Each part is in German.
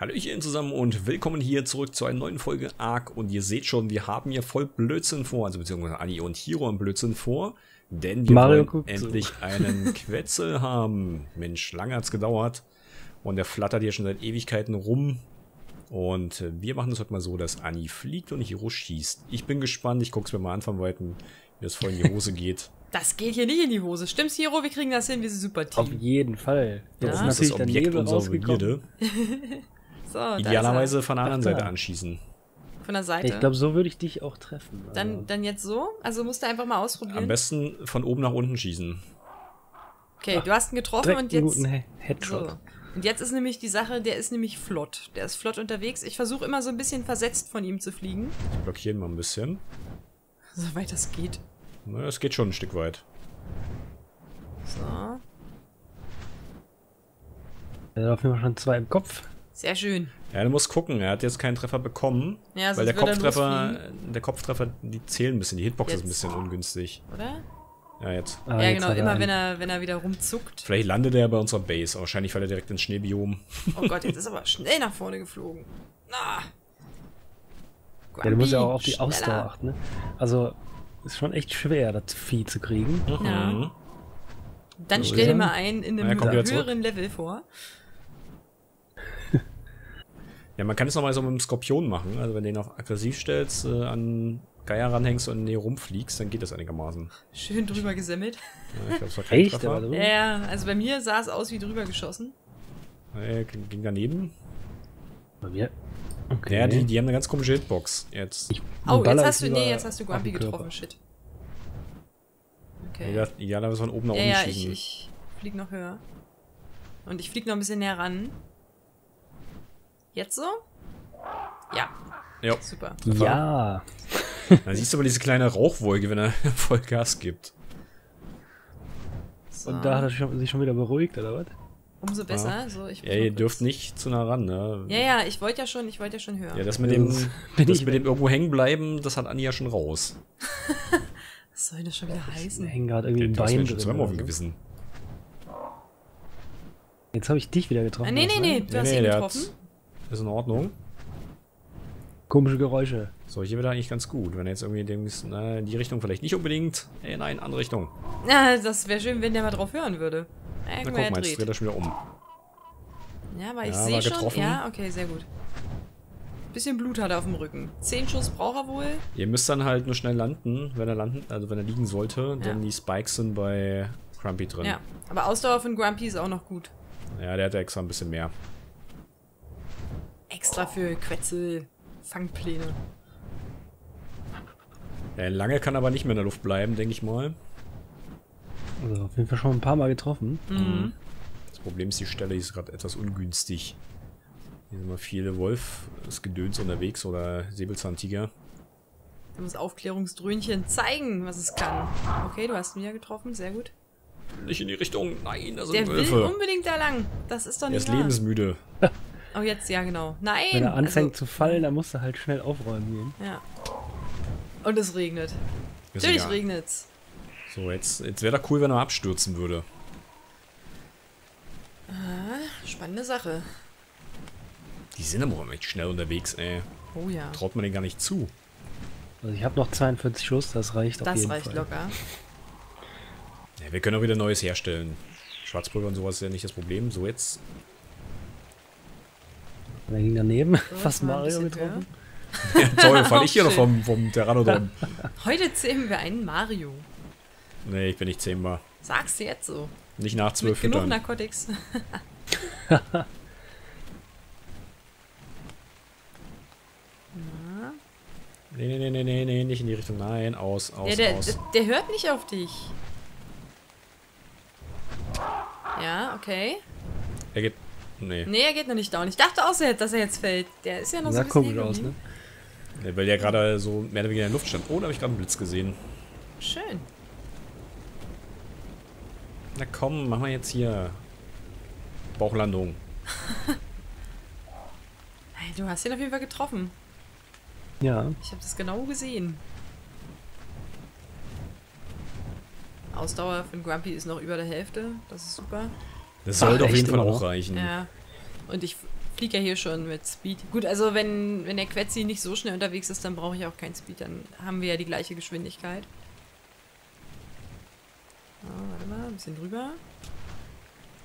Hallöchen zusammen und willkommen hier zurück zu einer neuen Folge ARK. Und ihr seht schon, wir haben hier voll Blödsinn vor, also beziehungsweise Anni und Hiro haben Blödsinn vor. Denn wir Mario wollen endlich so. einen Quetzel haben. Mensch, lange hat's gedauert. Und der flattert hier schon seit Ewigkeiten rum. Und äh, wir machen es heute mal so, dass Anni fliegt und Hiro schießt. Ich bin gespannt, ich guck's mir mal an von Weitem, wie das voll in die Hose geht. Das geht hier nicht in die Hose. Stimmt's, Hiro? Wir kriegen das hin, wir sind super Auf Team. jeden Fall. Jetzt Warum ist das Objekt unserer. Begierde? So, da Idealerweise von der anderen Ach, da. Seite anschießen. Von der Seite. Ich glaube, so würde ich dich auch treffen. dann, Also, dann jetzt so? Also musst du einfach mal ausprobieren. Am besten von oben nach unten schießen. Okay, du hast ihn getroffen und einen jetzt. guten He- Headshot. So. Und jetzt ist nämlich die Sache, der ist nämlich flott. Der ist flott unterwegs. Ich versuche immer so ein bisschen versetzt von ihm zu fliegen. Ich blockiere ihn mal ein bisschen. Soweit das geht. Na, es geht schon ein Stück weit. So. Er hat auf jeden Fall schon zwei im Kopf. Sehr schön. Ja, du musst gucken. Er hat jetzt keinen Treffer bekommen. Ja, weil der er Kopftreffer, der Kopftreffer, die zählen ein bisschen. Die Hitbox ist ein Jetzt. bisschen ungünstig. Oder? Ja, jetzt. Ah, ja, jetzt genau. er Immer einen. wenn er, wenn er wieder rumzuckt. Vielleicht landet er bei unserer Base. aber Wahrscheinlich fällt er direkt ins Schneebiom. Oh Gott, jetzt ist er aber schnell nach vorne geflogen. Ah. Ja, du musst ja auch auf die schneller. Ausdauer achten. Ne? Also, ist schon echt schwer, das Vieh zu kriegen. Ja. Mhm. Dann So stell dir mal einen in Ja, einem zurück. höheren Level vor. Ja, man kann es nochmal so mit dem Skorpion machen. Also wenn du den auf aggressiv stellst, äh, an Geier ranhängst und in die Nähe rumfliegst, dann geht das einigermaßen. Schön drüber gesemmelt. Ja, ich glaube, es war kein Echt? Treffer. So? Ja, ja, also bei mir sah es aus wie drüber geschossen. Äh, ging daneben. Bei mir. Okay. Ja, die, die haben eine ganz komische Hitbox. Jetzt. Ich Oh, jetzt hast du, nee, jetzt hast du Grumpy getroffen, shit. Okay. Ideal- Idealerweise von oben nach Ja, unten ja, ich, schießen. ich flieg noch höher. Und ich flieg noch ein bisschen näher ran. Jetzt so? Ja, Ja. super. Ja. Da siehst du aber diese kleine Rauchwolke, wenn er voll Gas gibt. So. Und da hat er sich schon wieder beruhigt, oder was? Umso besser. So, ich Ja, ihr dürft nicht zu nah ran, ne? Ja, ja, ich wollte ja schon, ich wollte ja schon höher. Ja, das mit dem, Das bin das ich mit dem irgendwo hängen bleiben, das hat Anni ja schon raus. Was soll das schon wieder Wir heißen? hängen gerade irgendwie hast Bein mir schon drin. zweimal auf dem. Gewissen. Jetzt habe ich dich wieder getroffen. Ah, nee, nee, nee, ne? du hast nee, ihn getroffen. Ist in Ordnung. Komische Geräusche. So, hier wird er eigentlich ganz gut. Wenn er jetzt irgendwie dem, na, in die Richtung vielleicht nicht unbedingt. Ey, nein, andere Richtung. Ja, das wäre schön, wenn der mal drauf hören würde. Ja, Na guck mal, jetzt dreht dreht. er schon wieder um. Ja, aber ich Ja, sehe schon. Ja, okay, sehr gut. Bisschen Blut hat er auf dem Rücken. Zehn Schuss braucht er wohl. Ihr müsst dann halt nur schnell landen, wenn er landen, also wenn er liegen sollte, denn die Spikes sind bei Crumpy drin. Ja, aber Ausdauer von Grumpy ist auch noch gut. Ja, der hat ja extra ein bisschen mehr. Extra für Quetzel, Fangpläne. Ja, lange kann aber nicht mehr in der Luft bleiben, denke ich mal. Also auf jeden Fall schon ein paar Mal getroffen. Mhm. Das Problem ist, die Stelle ist gerade etwas ungünstig. Hier sind immer viele Wolf-Gedöns unterwegs oder Säbelzahntiger. Du musst Aufklärungsdröhnchen zeigen, was es kann. Okay, du hast ihn ja getroffen, sehr gut. Nicht in die Richtung. Nein, da sind Der will Wölfe. unbedingt da lang. Das ist doch Er nicht ist wahr. lebensmüde. Oh, jetzt, ja genau. Nein! Wenn er anfängt also, zu fallen, dann musst du halt schnell aufräumen gehen. Ja. Und es regnet. Ist Natürlich egal. regnet's. So, jetzt, jetzt wäre da cool, wenn er abstürzen würde. Spannende Sache. Die sind aber auch echt schnell unterwegs, ey. Oh ja. Traut man denen gar nicht zu. Also ich habe noch 42 Schuss, das reicht auf Das jeden reicht Fall. locker. Ja, wir können auch wieder Neues herstellen. Schwarzpulver und sowas ist ja nicht das Problem. So, jetzt. Und dann ging daneben, So, fast Mario getroffen. Ja, toll, fall ich hier noch vom, vom Pteranodon. Heute zähmen wir einen Mario. nee, ich bin nicht zehnbar. Sagst du jetzt so. Nicht nach Mit zwölf genug. Narcotics. Nee, nee, nee, nee, nee, nee, nicht in die Richtung. Nein, aus, aus, Ja, der, aus. der, der hört nicht auf dich. Ja, okay. Er geht. Nee. Nee, er geht noch nicht down. Ich dachte auch, dass er jetzt fällt. Der ist ja noch so Sah ein bisschen komisch aus, ne? Nee, Weil der gerade so mehr oder weniger in der Luft stand. Oh, da habe ich gerade einen Blitz gesehen. Schön. Na komm, machen wir jetzt hier. Bauchlandung. Hey, du hast ihn auf jeden Fall getroffen. Ja, Ich habe das genau gesehen. Ausdauer von Grumpy ist noch über der Hälfte. Das ist super. Das sollte auf jeden Fall auch reichen. Ja. Und ich fliege ja hier schon mit Speed. Gut, also wenn, wenn der Quetzi nicht so schnell unterwegs ist, dann brauche ich auch kein Speed. Dann haben wir ja die gleiche Geschwindigkeit. So, warte mal, ein bisschen drüber.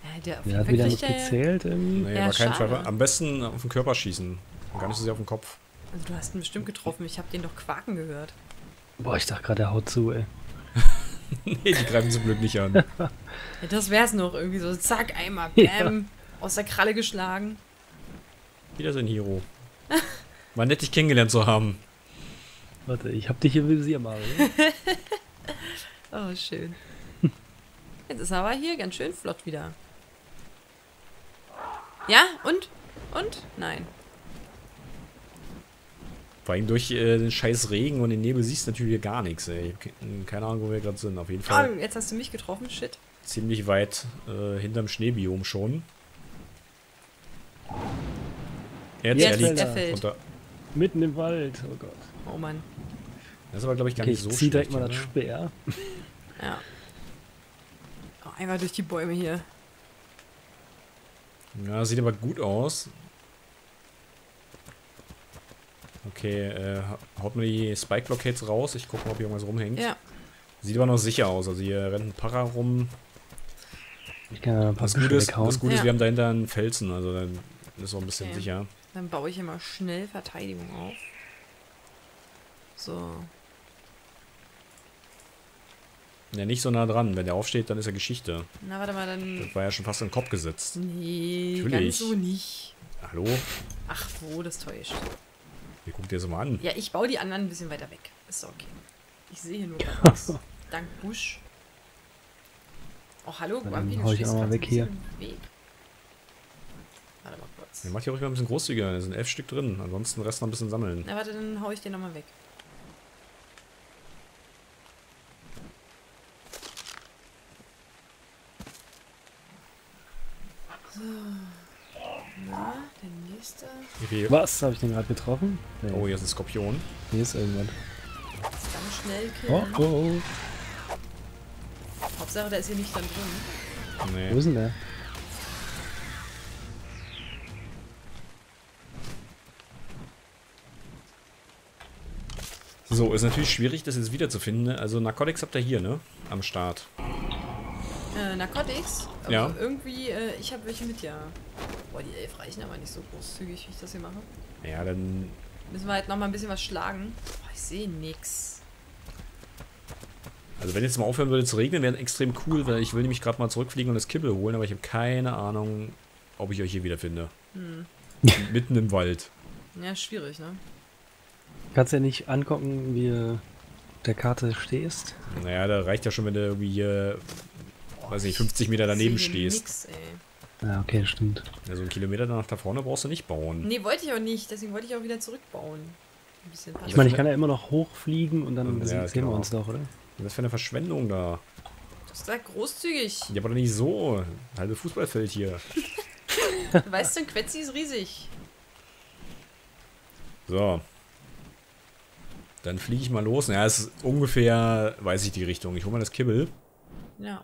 Ja, der auf Der jeden hat wieder nicht er- gezählt irgendwie. Nee, Ja, war kein. Treffer. Am besten auf den Körper schießen. Und gar nicht so sehr auf den Kopf. Also du hast ihn bestimmt getroffen. Ich habe den doch quaken gehört. Boah, ich dachte gerade, der haut zu, ey. nee, die greifen zum Glück nicht an. Ja, das wär's noch. Irgendwie so, zack, einmal, bam, aus der Kralle geschlagen. Wiedersehen, Hero. War nett, dich kennengelernt zu haben. Warte, ich hab dich im Visier, Mario. Oh, schön. Jetzt ist er aber hier ganz schön flott wieder. Ja, und? Und? Nein. Vor allem durch äh, den scheiß Regen und den Nebel siehst du natürlich hier gar nichts, ey. Ich Keine Ahnung, wo wir gerade sind. Auf jeden Oh, Fall jetzt hast du mich getroffen. Shit. ziemlich weit äh, hinterm Schneebiom schon. Jetzt, Jetzt er liegt er fällt. Mitten im Wald, oh Gott. Oh Mann. Das ist aber, glaube ich, gar Okay, nicht ich so zieh direkt schlecht, mal das ne? Speer. Ja. Oh, einmal durch die Bäume hier. Ja, sieht aber gut aus. Okay, äh, haut mir die Spike Blockades raus. Ich gucke mal, ob hier irgendwas rumhängt. Ja. Sieht aber noch sicher aus. Also hier rennt ein Para rum. Ich kann ja ein paar Das Gute, ist, das Gute ist, Ja. wir haben dahinter einen Felsen. Also dann ist auch ein bisschen Okay. sicher. Dann baue ich immer schnell Verteidigung auf. So. Ja, nicht so nah dran. Wenn der aufsteht, dann ist er Geschichte. Na, warte mal, dann. Das war ja schon fast in den Kopf gesetzt. Nee, Natürlich. ganz so nicht. Hallo? Ach wo, das täuscht. Wie guckt ihr so mal an? Ja, ich baue die anderen ein bisschen weiter weg. Ist doch okay. Ich sehe hier nur was. Dank Busch. Oh, hallo, dann du ich stehst ein weg hier. Weg. Warte mal kurz. Ihr macht hier ruhig mal ein bisschen großzügiger. Da sind elf Stück drin. Ansonsten den Rest noch ein bisschen sammeln. Na, warte, dann hau ich den nochmal weg. So. Na, der viel? Was? Habe ich den gerade getroffen? Nee. Oh, hier ist ein Skorpion. Hier ist irgendwas. Ganz schnell Oh, killen. oh, oh. Hauptsache, der ist hier nicht dann drin. Nee. Wo ist denn der? So, ist natürlich schwierig, das jetzt wiederzufinden. ne? Also Narcotics habt ihr hier, ne? Am Start. Äh, Narcotics. Aber Ja. Irgendwie, äh, ich habe welche mit, ja. Boah, die elf reichen aber nicht so großzügig, wie ich das hier mache. Ja, dann... Müssen wir halt nochmal ein bisschen was schlagen. Boah, ich sehe nix. Also wenn jetzt mal aufhören würde zu regnen, wäre extrem cool, weil ich will nämlich gerade mal zurückfliegen und das Kibbel holen, aber ich habe keine Ahnung, ob ich euch hier wiederfinde. Hm. Mitten im Wald. Ja, schwierig, ne? Kannst ja nicht angucken, wie du auf der Karte stehst. Naja, da reicht ja schon, wenn du irgendwie hier, weiß nicht, 50 Meter daneben stehst. Nix, ey. Ja, okay, stimmt. Ja, so einen Kilometer danach da vorne brauchst du nicht bauen. Nee, wollte ich auch nicht, deswegen wollte ich auch wieder zurückbauen. Ein bisschen Ich meine, ich kann ja immer noch hochfliegen und dann Ja, sehen das wir geht uns doch, oder? Was für eine Verschwendung da. Das ist ja großzügig. Ja, aber nicht so. Halbe Fußballfeld hier. Du weißt schon, Quetzi ist riesig. So. Dann fliege ich mal los. Ja, es ist ungefähr, weiß ich die Richtung. Ich hole mal das Kibbel. Ja.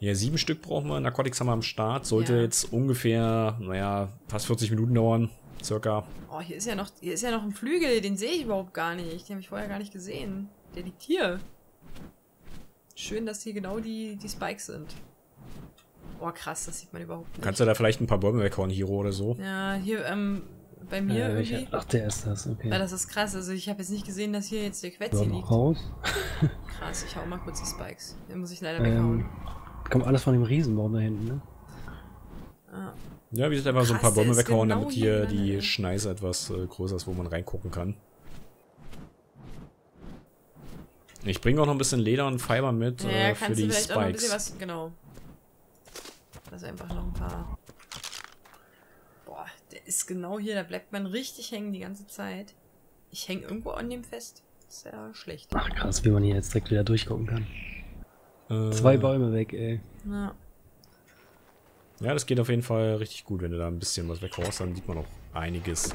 Ja, sieben Stück brauchen wir. Narcotics haben wir am Start. Sollte Ja. jetzt ungefähr, naja, fast 40 Minuten dauern. Circa. Oh, hier ist ja noch, hier ist ja noch ein Flügel, den sehe ich überhaupt gar nicht. Den habe ich vorher gar nicht gesehen. Der liegt hier. Schön, dass hier genau die, die Spikes sind. Oh, krass, das sieht man überhaupt nicht. Kannst du da vielleicht ein paar Bäume weghauen, Hiro oder so? Ja, hier, ähm, bei mir Äh, irgendwie. Ach, der ist das, okay. Ja, das ist krass. Also ich habe jetzt nicht gesehen, dass hier jetzt der Quetzi liegt. raus. Krass, ich hau mal kurz die Spikes. Den muss ich leider weghauen. Kommt alles von dem Riesenbaum da hinten, ne? Ah. Ja, wie gesagt, einfach so ein Krass, paar Bäume weghauen, genau damit hier die. Schneise etwas äh, größer ist, wo man reingucken kann. Ich bringe auch noch ein bisschen Leder und Fiber mit Ja, äh, für kannst du die vielleicht auch noch ein bisschen Spikes. was. Genau. Das ist einfach noch ein paar. Boah, der ist genau hier, da bleibt man richtig hängen die ganze Zeit. Ich hänge irgendwo an dem fest. Das ist ja schlecht. Ach krass, wie man hier jetzt direkt wieder durchgucken kann. Äh, Zwei Bäume weg, ey. Ja. Ja, das geht auf jeden Fall richtig gut. Wenn du da ein bisschen was weghaust, dann sieht man auch einiges.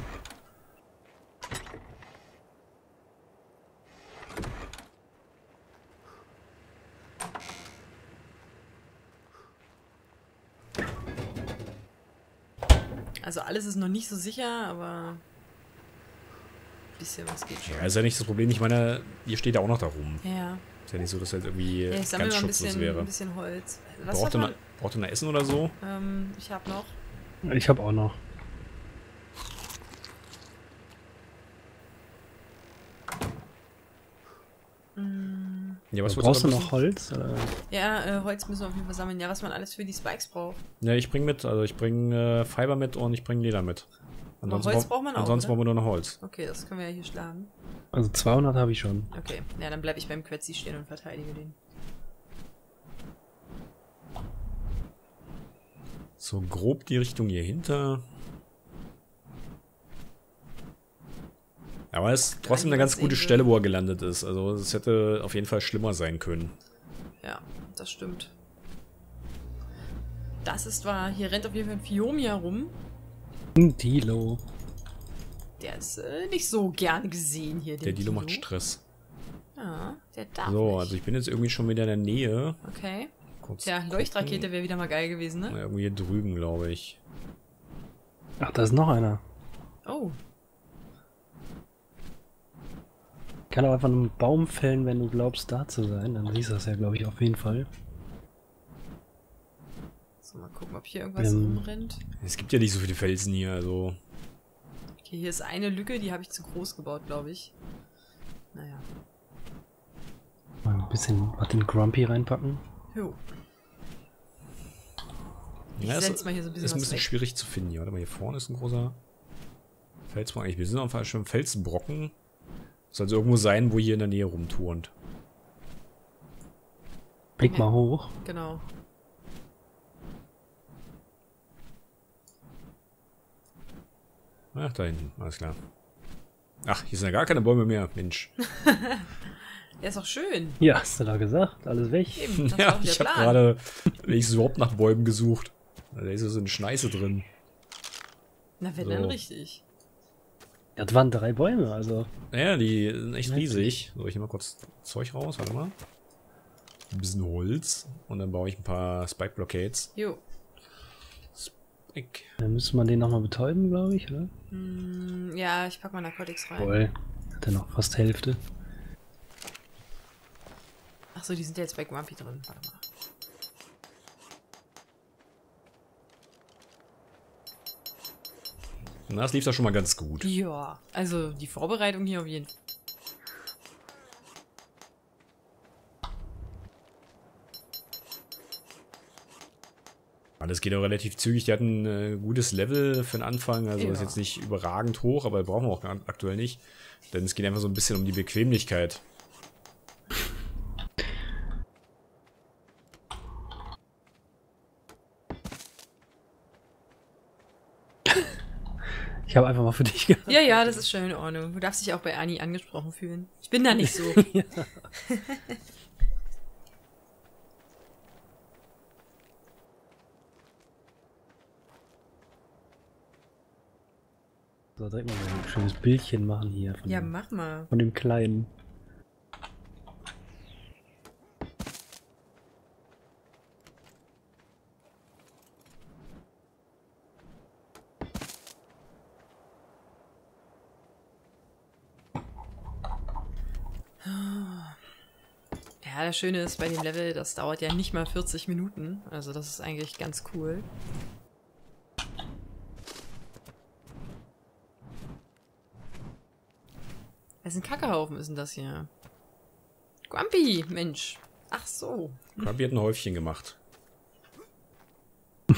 Also alles ist noch nicht so sicher, aber ein bisschen was geht schon. Ja, ist ja nicht das Problem. Ich meine, ihr steht ja auch noch da rum. Ja, Ist ja nicht so, dass halt irgendwie ja ich sammle ganz mal ein schutzlos bisschen, wäre. ein bisschen Holz. Was Braucht man? noch, braucht ihr noch Essen oder so? Ähm, ich habe noch. Ich habe auch noch. Ja, was Brauchst du noch Holz? Oder? Ja, äh, Holz müssen wir auf jeden Fall sammeln. Ja, was man alles für die Spikes braucht. Ja, ich bring mit. Also ich bring äh, Fiber mit und ich bring Leder mit. Ansonsten, Holz brauch- braucht man auch, Ansonsten brauchen wir nur noch Holz. Okay, das können wir ja hier schlagen. Also 200 habe ich schon. Okay, ja, dann bleibe ich beim Quetzi stehen und verteidige den. So grob die Richtung hier hinter. Aber es ist trotzdem eine ganz gute Stelle, wo er gelandet ist. Also es hätte auf jeden Fall schlimmer sein können. Ja, das stimmt. Das ist wahr. Hier rennt auf jeden Fall ein Fiomia rum. Ein Dilo. Der ist äh, nicht so gern gesehen hier. Der Dilo macht Stress. Ja, der darf So, nicht. also ich bin jetzt irgendwie schon wieder in der Nähe. Okay. Kurz Tja, Leuchtrakete wäre wieder mal geil gewesen, ne? Ja, Irgendwo hier drüben, glaube ich. Ach, da ist noch einer. Oh, Ich kann auch einfach einen Baum fällen, wenn du glaubst, da zu sein. Dann siehst du das ja, glaube ich, auf jeden Fall. So mal gucken, ob hier irgendwas Ähm. rumrennt. Es gibt ja nicht so viele Felsen hier, also. Okay, hier ist eine Lücke, die habe ich zu groß gebaut, glaube ich. Naja. Mal ein bisschen was in Grumpy reinpacken. Jo. Ich Ja, setz mal hier so ein bisschen ist ein bisschen weg. schwierig zu finden. hier. Warte mal, hier vorne ist ein großer Felsbrocken. Eigentlich, Wir sind auf schon Felsbrocken. Soll also irgendwo sein, wo hier in der Nähe rumturnt. Blick mal hoch. Genau. Ach, da hinten, alles klar. Ach, hier sind ja gar keine Bäume mehr, Mensch. Ja, ist auch schön. Ja, hast du da gesagt? Alles weg. Eben, ja, ich habe gerade wenigstens überhaupt nach Bäumen gesucht. Da ist so eine Scheiße drin. Na, wenn So. dann richtig. Das waren drei Bäume, also. Naja, die sind echt riesig. So, ich nehme mal kurz Zeug raus, warte mal. Ein bisschen Holz. Und dann baue ich ein paar Spike Blockades. Jo. Spike. Dann müsste man den nochmal betäuben, glaube ich, oder? Hm, ja, ich pack mal Narcotics rein. Voll. Hat er noch fast Hälfte. Achso, die sind ja jetzt bei Grumpy drin. Warte mal. Na, das lief doch schon mal ganz gut. Ja, also die Vorbereitung hier auf jeden Fall. Aber das geht auch relativ zügig. Die hatten ein äh, gutes Level für den Anfang. Also ist Ja. jetzt nicht überragend hoch, aber brauchen wir auch aktuell nicht. Denn es geht einfach so ein bisschen um die Bequemlichkeit. Ich habe einfach mal für dich gehabt. Ja, ja, das ist schon in Ordnung. Du darfst dich auch bei Anni angesprochen fühlen. Ich bin da nicht so. So, direkt mal so ein schönes Bildchen machen hier ja, dem, mach mal. von dem Kleinen. Ja, das Schöne ist bei dem Level, das dauert ja nicht mal 40 Minuten. Also das ist eigentlich ganz cool. Was ein Kackehaufen ist denn das hier? Grumpy, Mensch. Ach so. Grumpy hat ein Häufchen gemacht.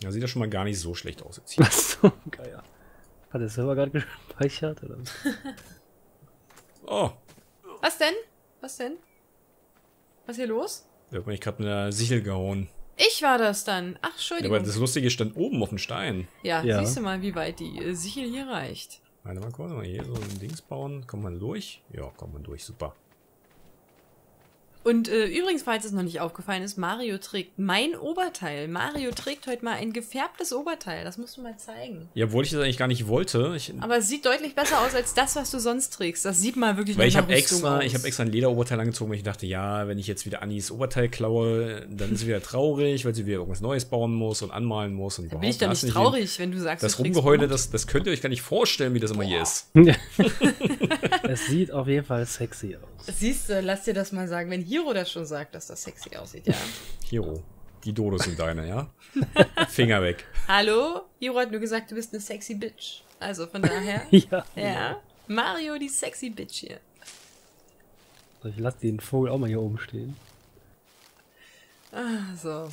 Ja, sieht ja schon mal gar nicht so schlecht aus jetzt hier. Achso, geil. Hat der Server gerade gespeichert? Oder? Oh, Was denn? Was denn? Was ist hier los? da hat mich gerade mit einer Sichel gehauen. Ich war das dann. Ach, Ja, Entschuldigung. aber das Lustige stand oben auf dem Stein. Ja, Ja. siehst du mal, wie weit die Sichel hier reicht. Warte mal kurz, mal hier so ein Dings bauen. Kommt man durch? Ja, kommt man durch, super. Und äh, übrigens, falls es noch nicht aufgefallen ist, Mario trägt mein Oberteil. Mario trägt heute mal ein gefärbtes Oberteil. Das musst du mal zeigen. Ja, obwohl ich das eigentlich gar nicht wollte. Ich, Aber es sieht deutlich besser aus als das, was du sonst trägst. Das sieht mal wirklich weil ich habe extra, aus. ich habe extra ein Lederoberteil angezogen, weil ich dachte, ja, wenn ich jetzt wieder Annis Oberteil klaue, dann ist sie wieder traurig, weil sie wieder irgendwas Neues bauen muss und anmalen muss und Da bin ich doch nicht traurig, wenn du sagst, Das Rumgeheule, das, das könnt ihr euch gar nicht vorstellen, wie das immer hier ist. es sieht auf jeden Fall sexy aus. Siehst du, lass dir das mal sagen, wenn Hiro das schon sagt, dass das sexy aussieht, ja. Hiro, die Dodos sind deine, ja? Finger weg. Hallo? Hiro hat nur gesagt, du bist eine sexy Bitch. Also von daher, Ja. ja. Mario, die sexy Bitch hier. So, Ich lasse den Vogel auch mal hier oben stehen. Ah, so.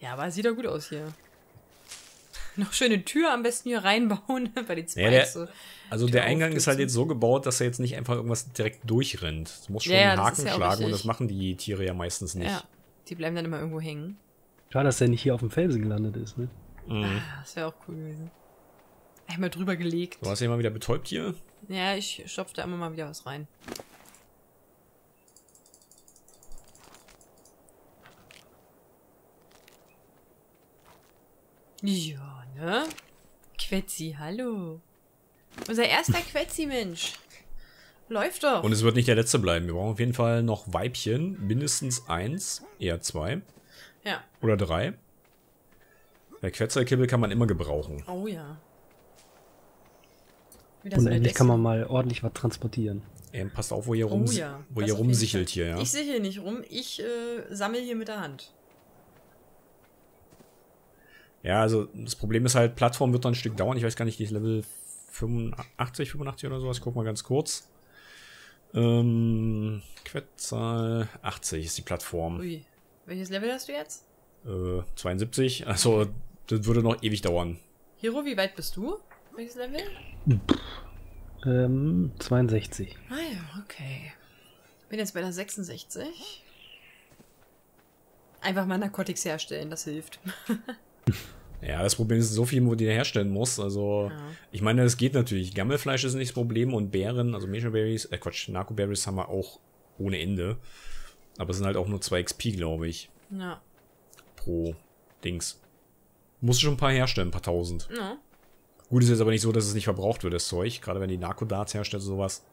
Ja, aber sieht doch gut aus hier. Noch schöne Tür am besten hier reinbauen bei den Ja, der, so. also Tür der Eingang ist halt jetzt so gebaut, dass er jetzt nicht einfach irgendwas direkt durchrennt. Es muss schon Ja, einen Haken ja schlagen und das machen die Tiere ja meistens nicht. Ja, die bleiben dann immer irgendwo hängen. Schade, dass der nicht hier auf dem Felsen gelandet ist, ne? Mhm. Ah, das wäre auch cool gewesen. Einmal drüber gelegt. Du hast ja immer wieder betäubt hier. Ja, ich stopfe da immer mal wieder was rein. Ja, ne? Quetzi, hallo. Unser erster Quetzi, Mensch. Läuft doch. Und es wird nicht der letzte bleiben. Wir brauchen auf jeden Fall noch Weibchen. Mindestens eins, eher zwei ja. oder drei. Bei Quetzalkibbel kann man immer gebrauchen. Oh ja. Wieder Und so endlich kann man mal ordentlich was transportieren. Ähm, passt auf, wo ihr, Oh rum, ja. wo ihr rumsichelt hier, ja. Ich sichel nicht rum, ich äh, sammle hier mit der Hand. Ja, also das Problem ist halt, Plattform wird dann ein Stück dauern. Ich weiß gar nicht, die ist Level 85, 85 oder sowas. Ich guck mal ganz kurz. Ähm, Quetzal 80 ist die Plattform. Ui. Welches Level hast du jetzt? Äh, 72. Also, das würde noch ewig dauern. Hiro, wie weit bist du? Welches Level? Ähm, 62. Ah ja, okay. Bin jetzt bei der 66. Einfach mal Narcotics herstellen, das hilft. Ja, das Problem ist, so viel, wo die herstellen muss. Also, Ja. ich meine, es geht natürlich. Gammelfleisch ist nicht das Problem und Beeren, also Mejoberries, äh Quatsch, Narcoberries haben wir auch ohne Ende. Aber es sind halt auch nur 2 XP, glaube ich, Ja. pro Dings. Muss schon ein paar herstellen, ein paar tausend. ja. Gut ist jetzt aber nicht so, dass es nicht verbraucht wird, das Zeug. Gerade wenn die Narkodarts herstellt, sowas.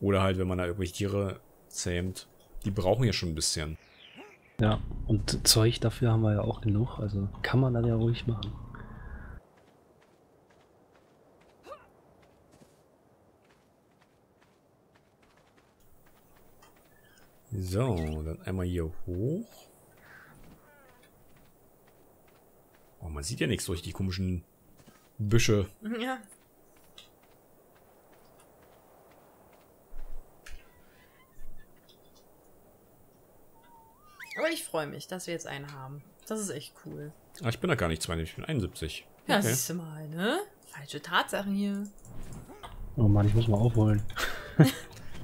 Oder halt, wenn man da irgendwelche Tiere zähmt. Die brauchen ja schon ein bisschen. Ja, und Zeug dafür haben wir ja auch genug, also kann man dann ja ruhig machen. So, dann einmal hier hoch. Oh, man sieht ja nichts durch die komischen Büsche. Ja. Aber ich freue mich, dass wir jetzt einen haben. Das ist echt cool. Ah, ich bin da gar nicht 20, ich bin 71. Ja, Okay. siehst du mal, ne? Falsche Tatsachen hier. Oh Mann, ich muss mal aufholen.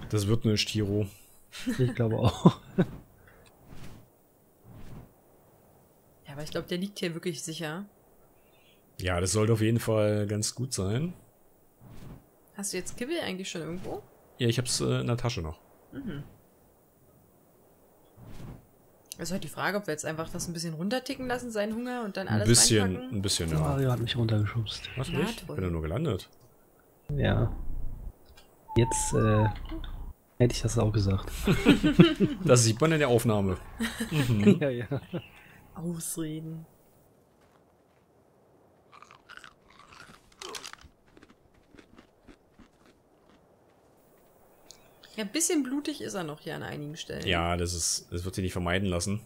Das wird eine Stiro. Ich glaube auch. Ja, aber ich glaube, der liegt hier wirklich sicher. Ja, das sollte auf jeden Fall ganz gut sein. Hast du jetzt Kibbel eigentlich schon irgendwo? Ja, ich hab's äh, in der Tasche noch. Das ist halt die Frage, ob wir jetzt einfach das ein bisschen runterticken lassen, seinen Hunger, und dann Ein alles bisschen, reinpacken. ein bisschen, ja. Mario hat mich runtergeschubst. Was, Na, nicht? Ich bin ja nur gelandet. Ja. Jetzt äh, hätte ich das auch gesagt. Das sieht man in der Aufnahme. ja, ja. Ausreden. Ja, ein bisschen blutig ist er noch hier an einigen Stellen. Ja, das ist, das wird sich nicht vermeiden lassen.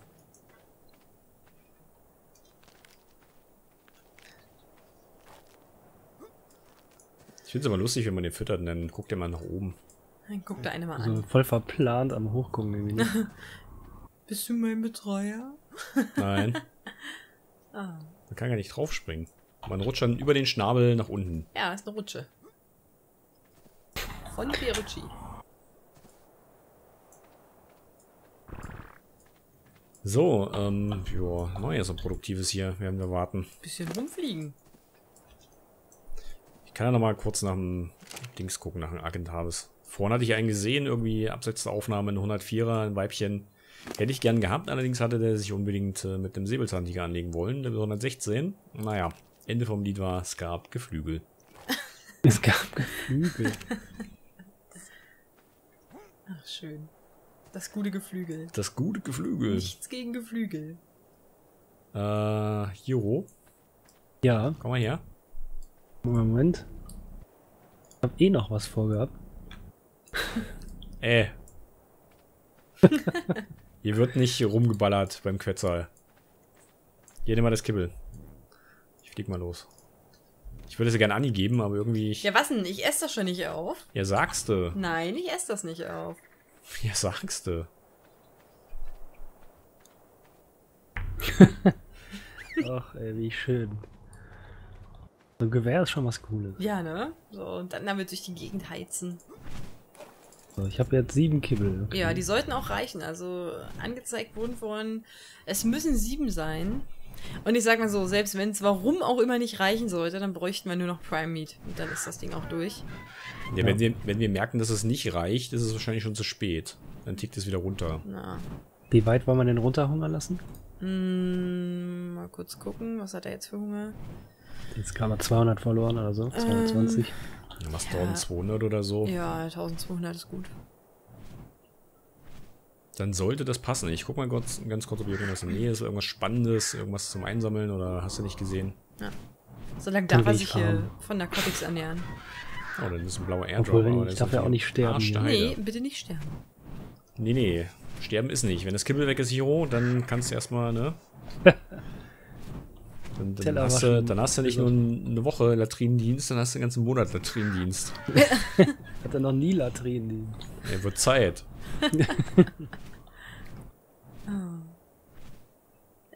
Ich finde es aber lustig, wenn man den füttert und dann guckt er mal nach oben. Dann guck da eine mal So an. voll verplant am Hochgucken irgendwie. Bist du mein Betreuer? Nein, Ah. man kann gar nicht draufspringen. Man rutscht dann über den Schnabel nach unten. Ja, ist eine Rutsche. Von Pierucci. So, ähm, ja, neues und Produktives hier werden wir warten. Bisschen rumfliegen. Ich kann ja noch mal kurz nach dem Dings gucken, nach dem Agentavis Vorhin hatte ich einen gesehen, irgendwie abseits der Aufnahme, ein 104er, ein Weibchen. Hätte ich gern gehabt, allerdings hatte der sich unbedingt äh, mit dem Säbelzahntiger anlegen wollen, der 116. Naja, Ende vom Lied war, es gab Geflügel. Es gab Geflügel. Ach, schön. Das gute Geflügel. Das gute Geflügel. Nichts gegen Geflügel. Äh, Hiro, Ja, komm mal her. Moment. Ich hab eh noch was vorgehabt. Äh. Hier wird nicht rumgeballert beim Quetzal. Hier nimm mal das Kibbel. Ich flieg mal los. Ich würde es ja gerne Anni geben, aber irgendwie. Ich, Ja, was denn? Ich esse das schon nicht auf. ja, sagst du. Nein, ich esse das nicht auf. Ja, sagst du. Ach, ey, wie schön. So ein Gewehr ist schon was Cooles. Ja, ne? So, und dann damit durch die Gegend heizen. So, ich habe jetzt sieben Kibbel. Okay. Ja, die sollten auch reichen. Also angezeigt wurden vorhin, es müssen sieben sein. Und ich sag mal so, selbst wenn es warum auch immer nicht reichen sollte, dann bräuchten wir nur noch Prime Meat. Und dann ist das Ding auch durch. Ja, Ja. Wenn, wir, wenn wir merken, dass es nicht reicht, ist es wahrscheinlich schon zu spät. Dann tickt es wieder runter. Na. Wie weit wollen wir den runterhungern lassen? Mm, mal kurz gucken, was hat er jetzt für Hunger? Jetzt kam er 200 verloren oder so. 220. Dann machst Ja. 1200 oder so. Ja, 1200 ist gut. Dann sollte das passen. Ich guck mal kurz, ganz kurz, ob hier irgendwas in der Nähe ist. Irgendwas Spannendes, irgendwas zum Einsammeln oder hast du nicht gesehen? Solange darf er sich ich hier haben. von Narcotics ernähren. Oh, dann ist ein blauer Airdrop. Obwohl, aber ich darf ja auch nicht sterben Nee, bitte nicht sterben. Nee, nee. Sterben ist nicht. Wenn das Kibbel weg ist, Hiro, dann kannst du erstmal, ne? Dann, dann, hast du, dann hast du nicht nur eine Woche Latrinendienst, dann hast du den ganzen Monat Latrinendienst. Hat er noch nie Latrinen, die. Ja, wird Zeit.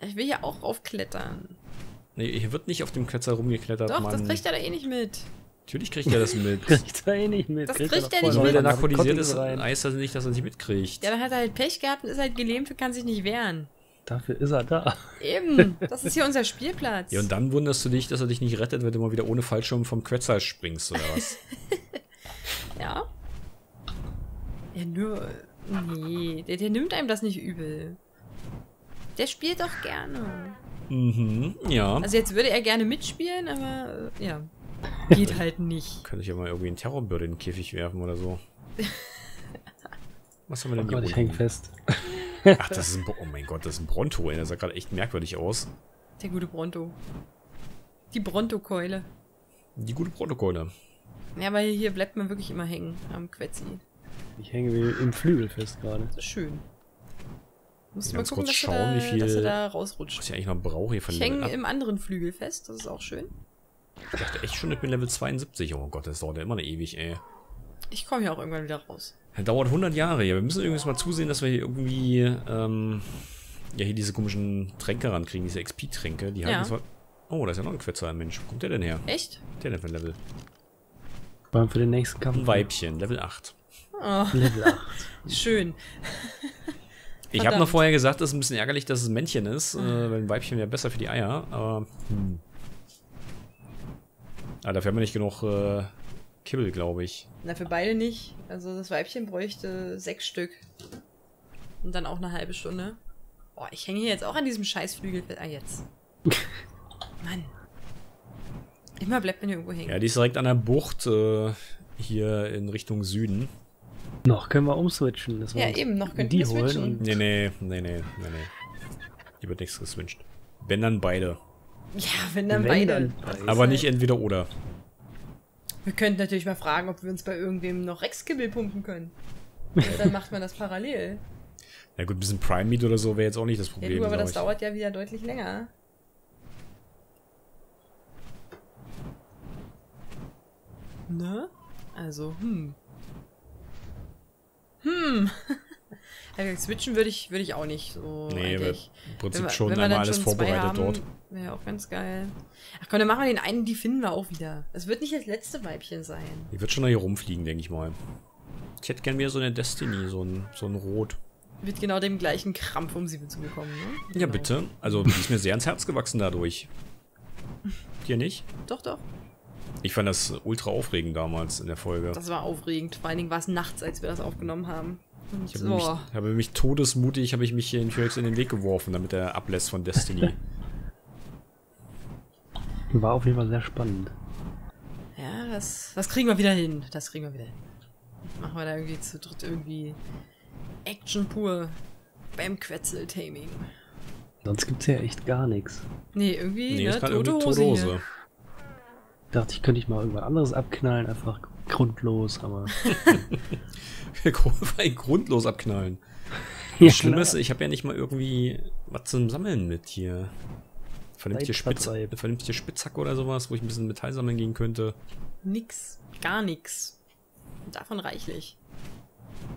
Ich will hier auch raufklettern. Nee, hier wird nicht auf dem Quetzal rumgeklettert, Doch, Mann. das kriegt er da eh nicht mit. Natürlich kriegt er das mit. Kriegt er eh nicht mit. Das er kriegt doch er voll nicht Nur weil mit. der narkotisiert ist, rein. heißt das nicht, dass er nicht mitkriegt. Ja, dann hat er halt Pech gehabt und ist halt gelähmt und kann sich nicht wehren. Dafür ist er da. Eben, das ist hier unser Spielplatz. Ja, und dann wunderst du dich, dass er dich nicht rettet, wenn du mal wieder ohne Fallschirm vom Quetzal springst, oder was? Ja? Ja, nur. Nee, der, der nimmt einem das nicht übel. Der spielt doch gerne. mhm, ja. Also jetzt würde er gerne mitspielen, aber äh, ja. Geht halt nicht. Könnte ich ja mal irgendwie einen Terrorbird in den Käfig werfen oder so. Was haben wir Oh denn hier Gott, ich häng fest. Ach, das ist ein, Bro- oh mein Gott, das ist ein Bronto, ey. Der sah gerade echt merkwürdig aus. Der gute Bronto. Die Bronto-Keule. Die gute Protokolle. Ja, weil hier bleibt man wirklich immer hängen am Quetzi. Ich hänge wie im Flügel fest gerade. Das ist schön. Musst du mal gucken, dass, schauen, du da, wie viel- dass du da rausrutscht. Was ich eigentlich noch brauche hier von Ich Level hänge im anderen Flügel fest, das ist auch schön. Ich dachte echt schon, ich bin Level 72. Oh Gott, das dauert ja immer noch ewig, ey. Ich komme hier auch irgendwann wieder raus. Das dauert 100 Jahre. Ja, wir müssen übrigens mal zusehen, dass wir hier irgendwie, ähm, ja, hier diese komischen Tränke rankriegen, diese XP-Tränke. Die Ja. halten zwar... Oh, da ist ja noch ein Quetzal, Mensch. Wo kommt der denn her? Echt? Der denn für ein Level? Vor allem für den nächsten Kampf. Ein Weibchen, Level 8. Oh, Level 8. schön. Ich habe noch vorher gesagt, das ist ein bisschen ärgerlich, dass es ein Männchen ist, äh, weil ein Weibchen wäre besser für die Eier, aber hm. Ah, dafür haben wir nicht genug äh, Kibbel, glaube ich. Na, für beide nicht. Also das Weibchen bräuchte sechs Stück. Und dann auch eine halbe Stunde. Boah, ich hänge hier jetzt auch an diesem Scheißflügel. Ah, jetzt. Mann. Immer bleibt man hier irgendwo hängen. Ja, die ist direkt an der Bucht äh, hier in Richtung Süden. Noch können wir umswitchen. dass wir Ja, eben, noch könnten die wir holen switchen. und Nee, nee, nee, nee, nee, nee. Hier wird nichts geswitcht. Wenn dann beide. Ja, wenn dann Wenn beide. dann beide. Aber nicht entweder oder. Wir könnten natürlich mal fragen, ob wir uns bei irgendwem noch Rexkibbel pumpen können. Und dann macht man das parallel. Na gut, ein bisschen Prime Meat oder so wäre jetzt auch nicht das Ja, Problem. du, aber das ich. dauert ja wieder deutlich länger. Ne? Also, hm. Hm. Ja, switchen würde ich, würde ich auch nicht so Nee, eigentlich. im Prinzip wir- schon wir einmal dann alles schon vorbereitet haben, dort. Wäre auch ganz geil. Ach komm, dann machen wir den einen, die finden wir auch wieder. Es wird nicht das letzte Weibchen sein. Die wird schon noch hier rumfliegen, denke ich mal. Ich hätte gern wieder so eine Destiny, so ein, so ein Rot. Mit genau dem gleichen Krampf, um sie zu bekommen, ne? Ja, Genau. bitte. Also, die ist mir sehr ans Herz gewachsen dadurch. Dir nicht? Doch, doch. Ich fand das ultra aufregend damals in der Folge. Das war aufregend. Vor allen Dingen war es nachts, als wir das aufgenommen haben. Und Ich habe so. mich, habe mich todesmutig, habe ich mich hier in Felix in den Weg geworfen, damit er ablässt von Destiny. War auf jeden Fall sehr spannend. Ja, das, das kriegen wir wieder hin. Das kriegen wir wieder hin. Machen wir da irgendwie zu dritt irgendwie Action pur beim Quetzel-Taming. Sonst gibt's ja echt gar nichts. Nee, irgendwie, nee, ne? ist gerade Tote irgendwie Hose. Hose. Dachte ich, könnte ich mal irgendwas anderes abknallen, einfach grundlos, aber. Ein grundlos abknallen. ja, Das Schlimme klar. ist, ich habe ja nicht mal irgendwie was zum Sammeln mit hier. Vernünftige, Spitz, vernünftige Spitzhacke oder sowas, wo ich ein bisschen Metall sammeln gehen könnte. Nix. Gar nix. Davon reichlich.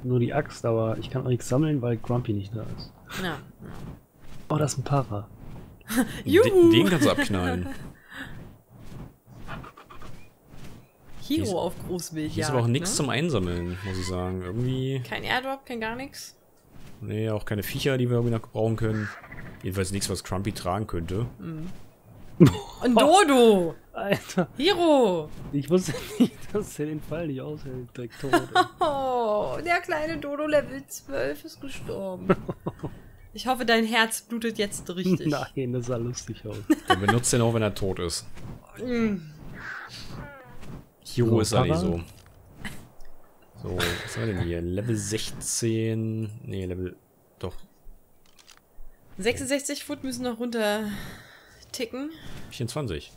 Nur die Axt, aber ich kann auch nichts sammeln, weil Grumpy nicht da ist. Ja. Oh, das ist ein Para. Juhu! Den, den kannst du abknallen. Hier ist- Hero auf Großwild. Hier ist aber auch nichts ne? zum Einsammeln, muss ich sagen. Irgendwie, Kein Airdrop, kein gar nichts. nee, auch keine Viecher, die wir irgendwie noch gebrauchen können. Jedenfalls nichts, was Crumpy tragen könnte. Und Dodo! Alter, Hero! ich wusste nicht, dass er den Fall nicht aushält. Direkt tot. ey. Oh, der kleine Dodo Level 12 ist gestorben. Ich hoffe, dein Herz blutet jetzt richtig. Nein, das sah lustig aus. Der benutzt den auch, wenn er tot ist. Mm. Hero So, ist er nicht Para? so. So, was haben wir denn hier? Level 16. Nee, Level. Doch. 66 Foot müssen noch runter ticken. 24.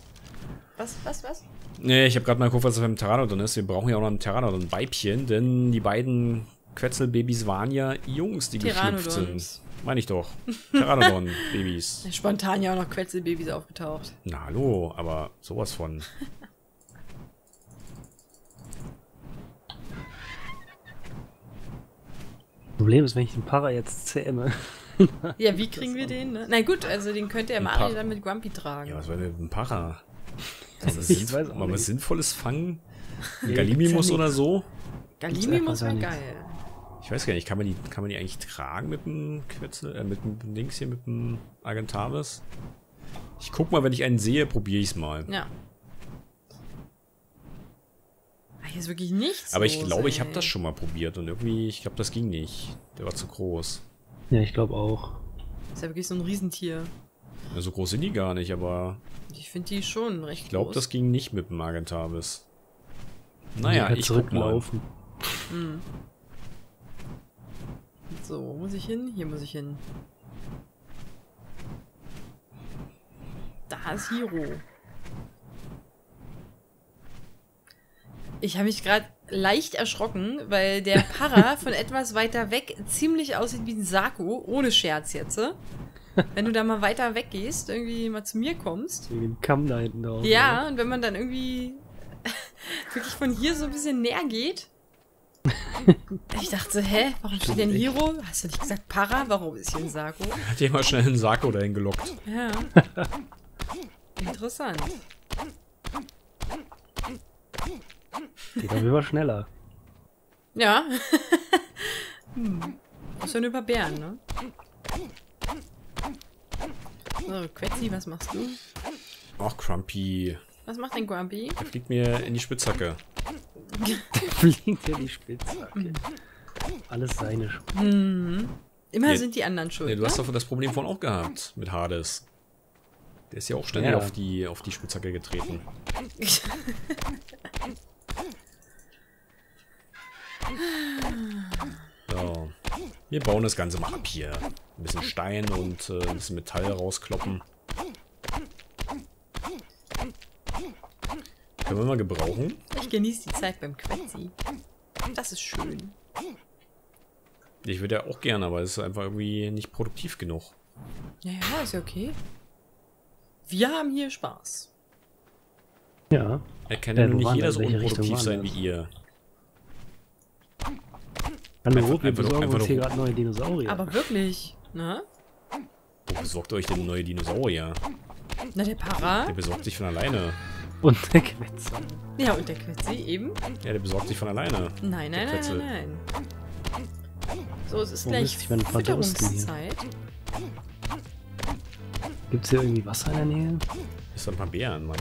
Was, was, was? Nee, ich habe gerade mal geguckt, was beim Pteranodon ist. Wir brauchen ja auch noch ein Pteranodon-Weibchen, denn die beiden Quetzelbabys waren ja Jungs, die geschlüpft sind. Meine ich doch. Pteranodon-Babys. Spontan ja auch noch Quetzelbabys aufgetaucht. Na hallo, aber sowas von. Problem ist, wenn ich den Para jetzt zähme. Ja, wie kriegen wir den? Ne? Na gut, also den könnte Ein Mario dann mit Grumpy tragen. Ja, was war denn ein Para? Also Ich weiß auch mal was. Sinnvolles fangen? Ein Nee, Galimimus ja oder so? Galimi einfach muss gar mal nichts. geil. Ich weiß gar nicht, kann man die, kann man die eigentlich tragen mit dem Quetzel, äh, mit dem Dings hier, mit dem Argentavis? Ich guck mal, wenn ich einen sehe, probiere ich's mal. Ja. Ah, hier ist wirklich nichts. Aber ich los, glaube, ich ey. habe das schon mal probiert und irgendwie, ich glaube, das ging nicht. Der war zu groß. Ja, ich glaube auch. ist ja wirklich so ein Riesentier. Ja, so groß sind die gar nicht, aber Ich finde die schon recht ich glaube, das ging nicht mit dem Argentavis. Die Naja, kann ich guck mal. zurücklaufen. So, wo muss ich hin? Hier muss ich hin. Da ist Hiro. Ich habe mich gerade leicht erschrocken, weil der Para von etwas weiter weg ziemlich aussieht wie ein Saku, ohne Scherz jetzt. äh. Wenn du da mal weiter weggehst, irgendwie mal zu mir kommst. Wegen dem Kamm da hinten drauf. Ja, und wenn man dann irgendwie wirklich von hier so ein bisschen näher geht. Ich dachte so, hä, warum steht denn Hiro? Hast du nicht gesagt Para? Warum ist hier ein Saku? Hat dir mal schnell einen Sarko dahin gelockt. Ja. Interessant. Geht auf jeden Fall schneller. Ja. hm. Nur über Bären, ne? So, Quetzi, was machst du? Ach, Crumpy. Was macht denn Grumpy? Der fliegt mir in die Spitzhacke. Fliegt ja die Spitzhacke. Alles seine Schuld. Hm. Immer Ja. sind die anderen schuld. Nee, du hast ne? doch das Problem vorhin auch gehabt mit Hades. Der ist ja auch ständig Ja. auf, die, auf die Spitzhacke getreten. So. Wir bauen das Ganze mal ab hier. Ein bisschen Stein und äh, ein bisschen Metall rauskloppen. Können wir mal gebrauchen. Ich genieße die Zeit beim Quetzi. Das ist schön. Ich würde ja auch gerne, aber es ist einfach irgendwie nicht produktiv genug. Ja, ja, ist ja okay. Wir haben hier Spaß. Ja. Er kann Ja, wo nicht jeder so unproduktiv sein wie ihr. Hallo, Einfach- wir besorgen einfach uns hier nur- gerade neue Dinosaurier. Aber wirklich, ne? Wo besorgt ihr euch denn neue Dinosaurier? Na, der Para? Der besorgt sich von alleine. Und der Quetzer. Ja, und der Quetzi eben? Ja, der besorgt sich von alleine. Nein, nein, nein, nein, nein. So, es ist Wo gleich? Fütterungszeit. Gibt's hier irgendwie Wasser in der Nähe? Ist doch mal Bären, Mann.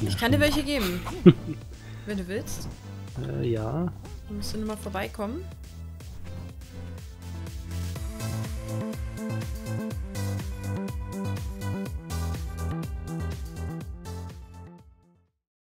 Ich kann dir welche geben. Wenn du willst. Äh, ja. Wir müssen mal vorbeikommen.